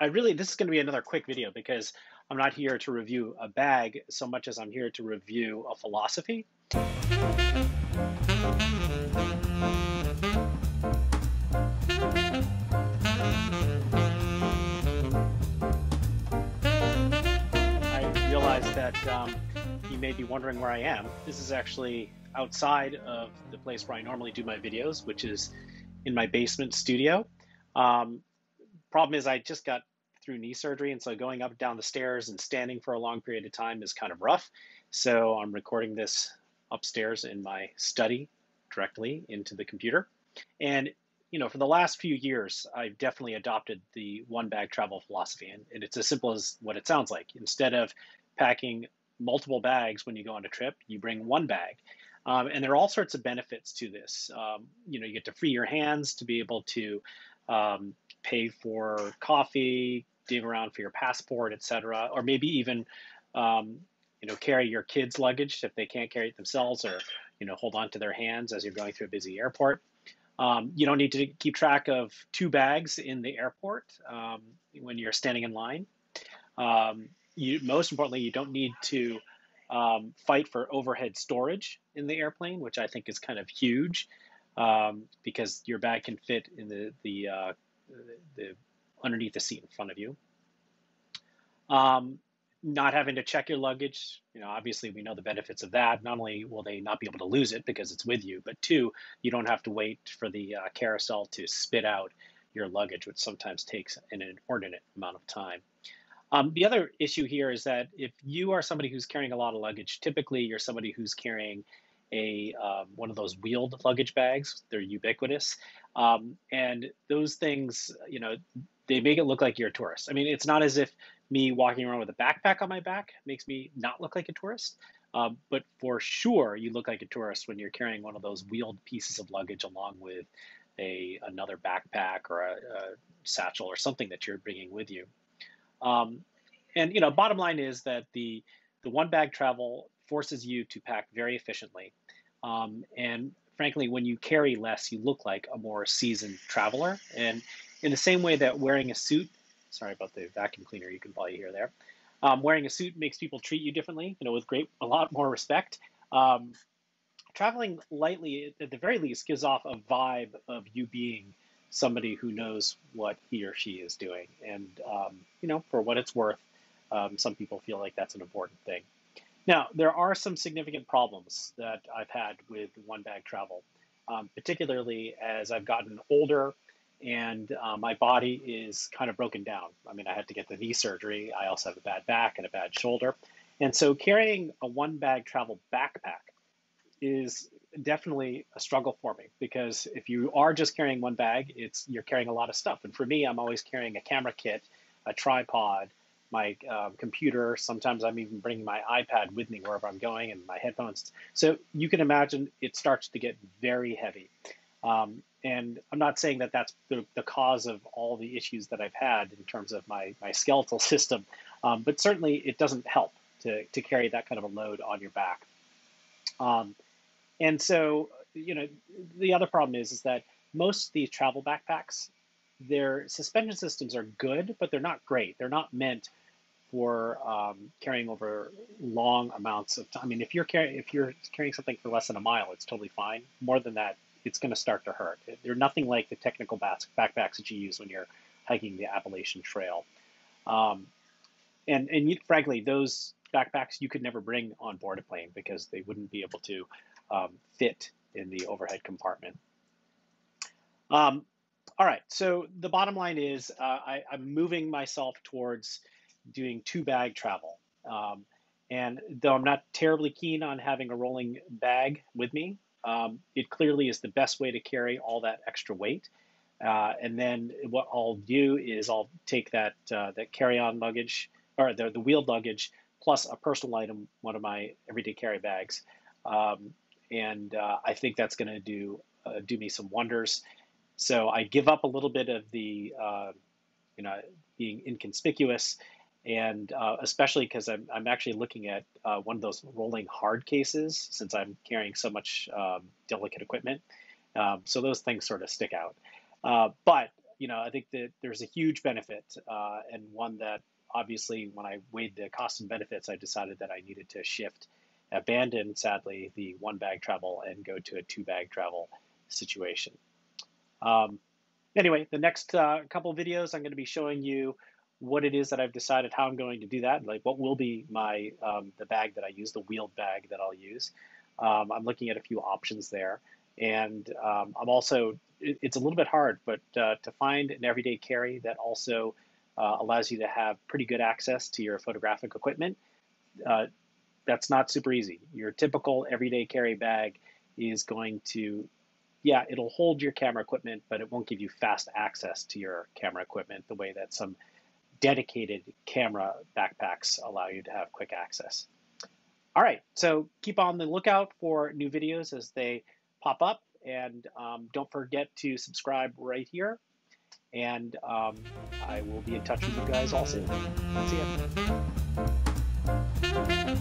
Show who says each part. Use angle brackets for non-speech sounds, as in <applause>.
Speaker 1: I really, this is going to be another quick video because I'm not here to review a bag so much as I'm here to review a philosophy. I realize that um, you may be wondering where I am. This is actually outside of the place where I normally do my videos, which is in my basement studio. Um, problem is, I just got through knee surgery, and so going up and down the stairs and standing for a long period of time is kind of rough. So I'm recording this upstairs in my study directly into the computer. And you know, for the last few years, I've definitely adopted the one bag travel philosophy, and, and it's as simple as what it sounds like. Instead of packing multiple bags when you go on a trip, you bring one bag. Um, and there are all sorts of benefits to this. Um, you know, you get to free your hands to be able to um, pay for coffee, dig around for your passport, etc., or maybe even um, you know carry your kids' luggage if they can't carry it themselves, or you know hold on to their hands as you're going through a busy airport. Um, you don't need to keep track of two bags in the airport um, when you're standing in line. Um, you, most importantly, you don't need to um, fight for overhead storage in the airplane, which I think is kind of huge um, because your bag can fit in the the, uh, the underneath the seat in front of you. Um, not having to check your luggage, you know, obviously we know the benefits of that. Not only will they not be able to lose it because it's with you, but two, you don't have to wait for the uh, carousel to spit out your luggage, which sometimes takes an inordinate amount of time. Um, the other issue here is that if you are somebody who's carrying a lot of luggage, typically you're somebody who's carrying a um, one of those wheeled luggage bags. They're ubiquitous, um, and those things, you know, they make it look like you're a tourist. I mean, it's not as if me walking around with a backpack on my back makes me not look like a tourist. Um, but for sure, you look like a tourist when you're carrying one of those wheeled pieces of luggage along with a another backpack or a, a satchel or something that you're bringing with you. Um, and you know, bottom line is that the the one bag travel forces you to pack very efficiently. Um, and frankly, when you carry less, you look like a more seasoned traveler. And in the same way that wearing a suit, sorry about the vacuum cleaner, you can probably hear there. Um, wearing a suit makes people treat you differently, you know, with great, a lot more respect. Um, traveling lightly, at the very least, gives off a vibe of you being somebody who knows what he or she is doing. And, um, you know, for what it's worth, um, some people feel like that's an important thing. Now, there are some significant problems that I've had with one bag travel, um, particularly as I've gotten older and uh, my body is kind of broken down. I mean, I had to get the knee surgery. I also have a bad back and a bad shoulder. And so carrying a one bag travel backpack is definitely a struggle for me because if you are just carrying one bag, it's you're carrying a lot of stuff. And for me, I'm always carrying a camera kit, a tripod, my um, computer. Sometimes I'm even bringing my iPad with me wherever I'm going and my headphones. So you can imagine it starts to get very heavy. Um, and I'm not saying that that's the, the cause of all the issues that I've had in terms of my, my skeletal <laughs> system, um, but certainly it doesn't help to, to carry that kind of a load on your back. Um, and so, you know, the other problem is, is that most of these travel backpacks, their suspension systems are good, but they're not great. They're not meant for um, carrying over long amounts of time. I mean, if you're carrying if you're carrying something for less than a mile, it's totally fine. More than that, it's going to start to hurt. They're nothing like the technical backpacks that you use when you're hiking the Appalachian Trail. Um, and and you, frankly, those backpacks you could never bring on board a plane because they wouldn't be able to um, fit in the overhead compartment. Um, all right, so the bottom line is uh, I, am moving myself towards doing two bag travel. Um, and though I'm not terribly keen on having a rolling bag with me, um, it clearly is the best way to carry all that extra weight. Uh, and then what I'll do is I'll take that uh, that carry-on luggage or the, the wheeled luggage plus a personal item, one of my everyday carry bags, um, and uh, I think that's going to do uh, do me some wonders. So I give up a little bit of the uh, you know being inconspicuous and uh, especially because I'm, I'm actually looking at uh, one of those rolling hard cases since I'm carrying so much um, delicate equipment. Um, so those things sort of stick out. Uh, but you know, I think that there's a huge benefit uh, and one that obviously when I weighed the cost and benefits, I decided that I needed to shift, abandon sadly the one bag travel and go to a two bag travel situation. Um, anyway, the next uh, couple videos, I'm going to be showing you what it is that I've decided how I'm going to do that, like what will be my um, the bag that I use, the wheeled bag that I'll use. Um, I'm looking at a few options there, and um, I'm also it, it's a little bit hard, but uh, to find an everyday carry that also uh, allows you to have pretty good access to your photographic equipment. Uh, that's not super easy. Your typical everyday carry bag is going to yeah, it'll hold your camera equipment, but it won't give you fast access to your camera equipment the way that some dedicated camera backpacks allow you to have quick access. All right, so keep on the lookout for new videos as they pop up, and um, don't forget to subscribe right here. And um, I will be in touch with you guys all soon. See ya.